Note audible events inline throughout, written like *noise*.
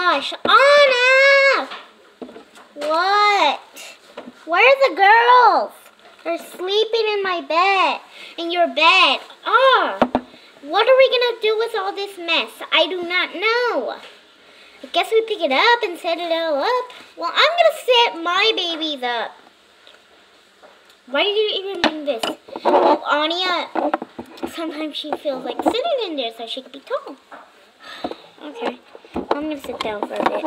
gosh, Anna! What? Where are the girls? They're sleeping in my bed, in your bed. Ah, what are we gonna do with all this mess? I do not know. I guess we pick it up and set it all up. Well, I'm gonna set my babies up. Why did you even bring this? Well, Anya, sometimes she feels like sitting in there so she can be tall. Okay, I'm gonna sit down for a bit.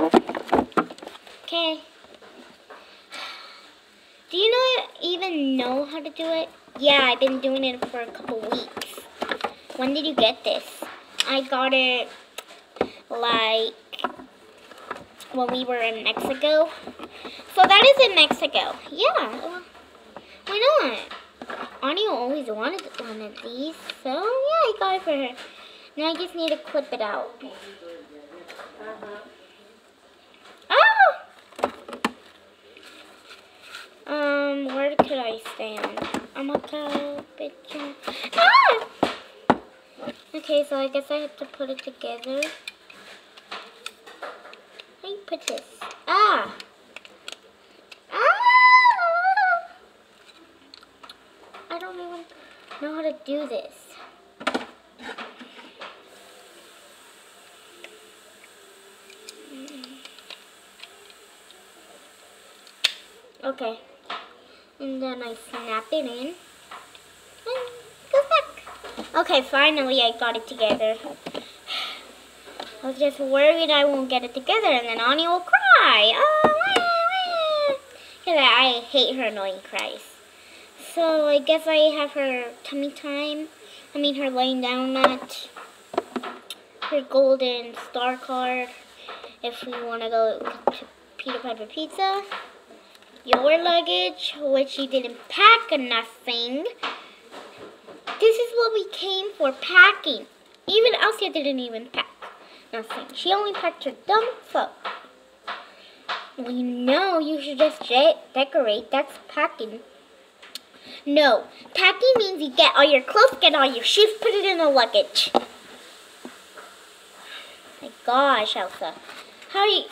Okay. Do you not even know how to do it? Yeah, I've been doing it for a couple weeks. When did you get this? I got it like when we were in Mexico. So that is in Mexico. Yeah. Why not? Anya always wanted one of these. So yeah, I got it for her. Now I just need to clip it out. Where could I stand? I'm a picture. Ah! Okay, so I guess I have to put it together. How you put this? Ah! Ah! I don't even know how to do this. Okay. And then I snap it in. And go back. Okay, finally I got it together. I was just worried I won't get it together and then Ani will cry. Oh, Cause I hate her annoying cries. So I guess I have her tummy time. I mean her laying down mat. Her golden star card. If we want to go to Peter Piper Pizza your luggage, which you didn't pack nothing. This is what we came for, packing. Even Elsia didn't even pack nothing. She only packed her dumb phone. Well, you know you should just decorate. That's packing. No, packing means you get all your clothes, get all your shoes, put it in the luggage. My gosh, Elsa. How do you...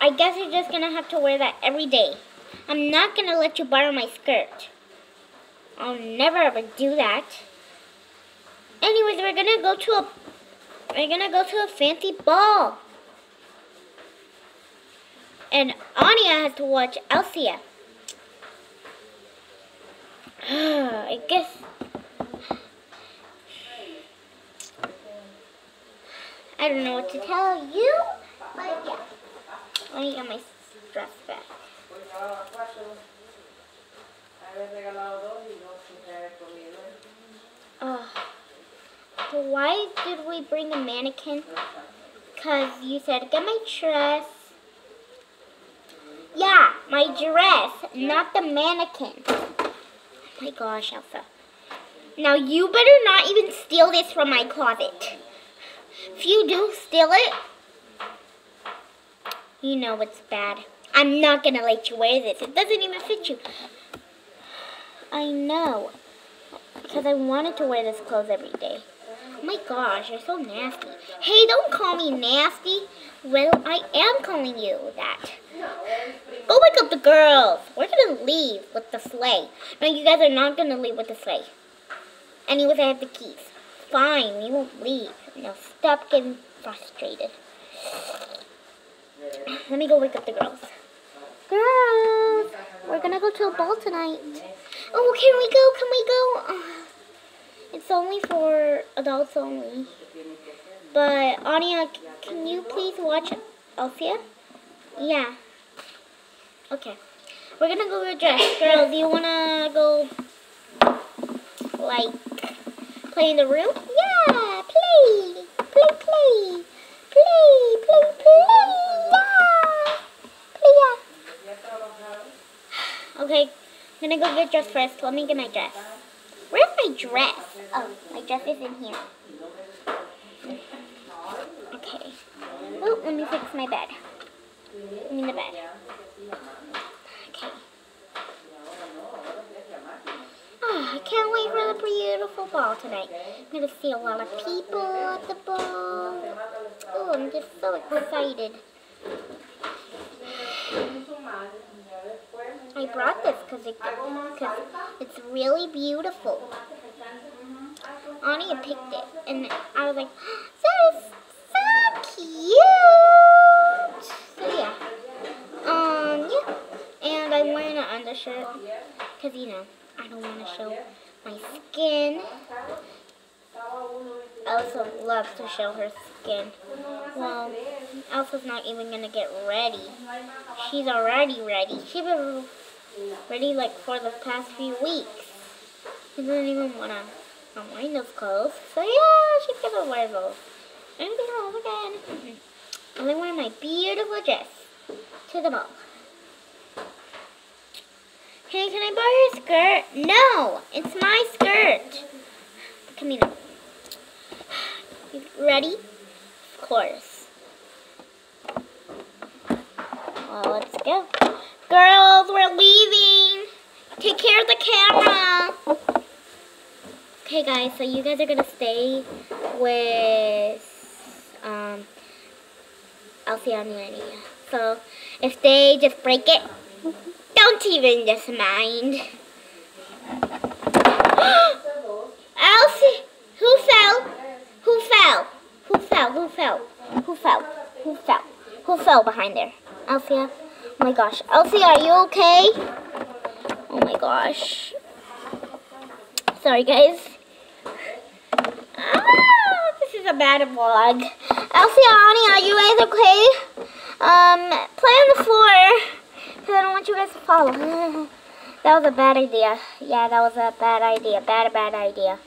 I guess you're just going to have to wear that every day. I'm not going to let you borrow my skirt. I'll never ever do that. Anyways, we're going to go to a we're going to go to a fancy ball. And Anya has to watch Elsia. *sighs* I guess I don't know what to tell you, but yeah. Let me get my dress back. Ah, oh. So why did we bring a mannequin? Because you said, get my dress. Yeah, my dress, not the mannequin. Oh my gosh, Elsa. Now you better not even steal this from my closet. If you do steal it, you know it's bad. I'm not going to let you wear this. It doesn't even fit you. I know. Because I wanted to wear this clothes every day. Oh my gosh, you're so nasty. Hey, don't call me nasty. Well, I am calling you that. Go wake up the girls. We're going to leave with the sleigh. No, you guys are not going to leave with the sleigh. Anyways, I have the keys. Fine, we won't leave. Now stop getting frustrated. *sighs* Let me go wake up the girls. Girls, we're gonna go to a ball tonight. Oh, can we go? Can we go? Ah. it's only for adults only. But, Anya, can you please watch Elsia? Yeah. Okay. We're gonna go get dressed. Girls, do you wanna go, like, play in the room? Yeah, play. Play, play, play. Okay, I'm gonna go get dressed first. Let me get my dress. Where's my dress? Oh, my dress is in here. Okay. Oh, let me fix my bed. I'm in the bed. Okay. Oh, I can't wait for the beautiful ball tonight. I'm gonna see a lot of people at the ball. Oh, I'm just so excited. I brought this because it, cause it's really beautiful. Anya picked it, and I was like, *gasps* that is so cute. So yeah, um, yeah, and I'm wearing an undershirt because you know I don't want to show my skin. Elsa loves to show her skin. Well, Elsa's not even gonna get ready. She's already ready. She's been ready like for the past few weeks. She doesn't even wanna I'm wearing those clothes. So yeah, she's gonna wear those. And be home again. I'm gonna wear my beautiful dress to the ball. Hey, can I borrow your skirt? No, it's my skirt. Come here. Ready? Of course. Well, let's go. Girls, we're leaving. Take care of the camera. Okay, guys, so you guys are going to stay with um, Elsie and Lenny. So if they just break it, don't even just mind. *gasps* *gasps* *gasps* Elsie, who fell? Who fell? Who fell? Who fell? Who fell? Who fell? Who fell behind there? Elsia? Oh my gosh. Elsie, are you okay? Oh my gosh. Sorry, guys. Ah, this is a bad vlog. Elsie, Annie, are you guys okay? Um, play on the floor. Because I don't want you guys to fall. *laughs* that was a bad idea. Yeah, that was a bad idea. Bad, bad idea.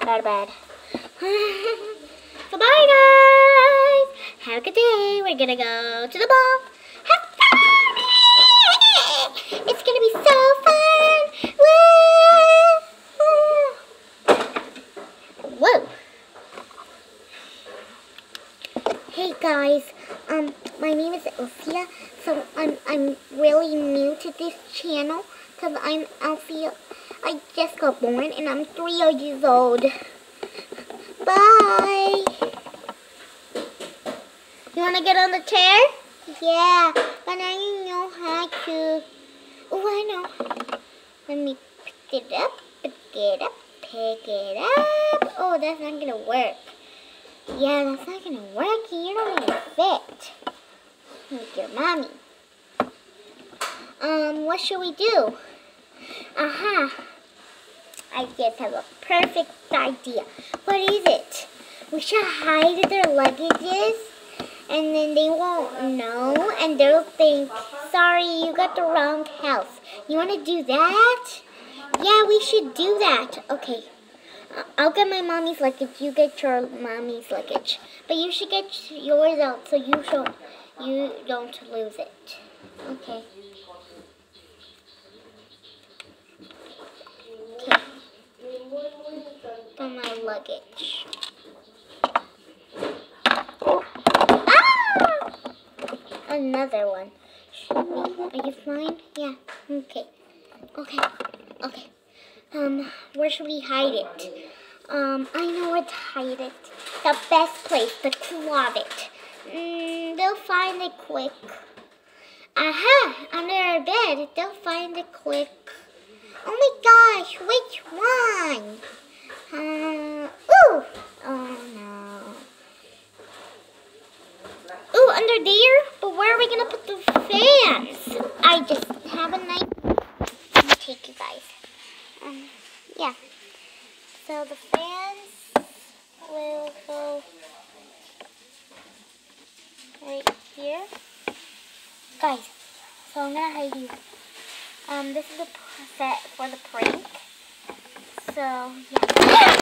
Bad, bad. *laughs* so bye, guys. Have a good day. We're to go to the ball. It's to be so fun. Whoa. Hey guys, um, my name is Elsia, so I'm, I'm really new to this channel, because I'm Elsia. I just got born, and I'm three years old. Bye! Want to get on the chair? Yeah, but you know how to. Oh, I know. Let me pick it up, pick it up, pick it up. Oh, that's not going to work. Yeah, that's not gonna work. You don't even fit. Like your mommy. Um, what should we do? Uh -huh. I just have a perfect idea. What is it? We should hide their luggages and then they won't know and they'll think, sorry, you got the wrong house. You want to do that? Yeah, we should do that. Okay. Uh, I'll get my mommy's luggage. You get your mommy's luggage. But you should get yours out so you don't, you don't lose it. Okay. Okay. Got my luggage. Another one. Are you fine? Yeah. Okay. Okay. Okay. Um, where should we hide it? Um, I know where to hide it. The best place, the closet. Mm, they'll find it quick. Aha! Under our bed. They'll find it quick. Oh my gosh, which one? Uh, ooh! Oh no. Under there? But where are we gonna put the fans? I just have a knife. Let me take you guys. Um, yeah. So the fans will go right here. Guys, so I'm gonna hide you. Um, this is a set for the prank. So, yeah.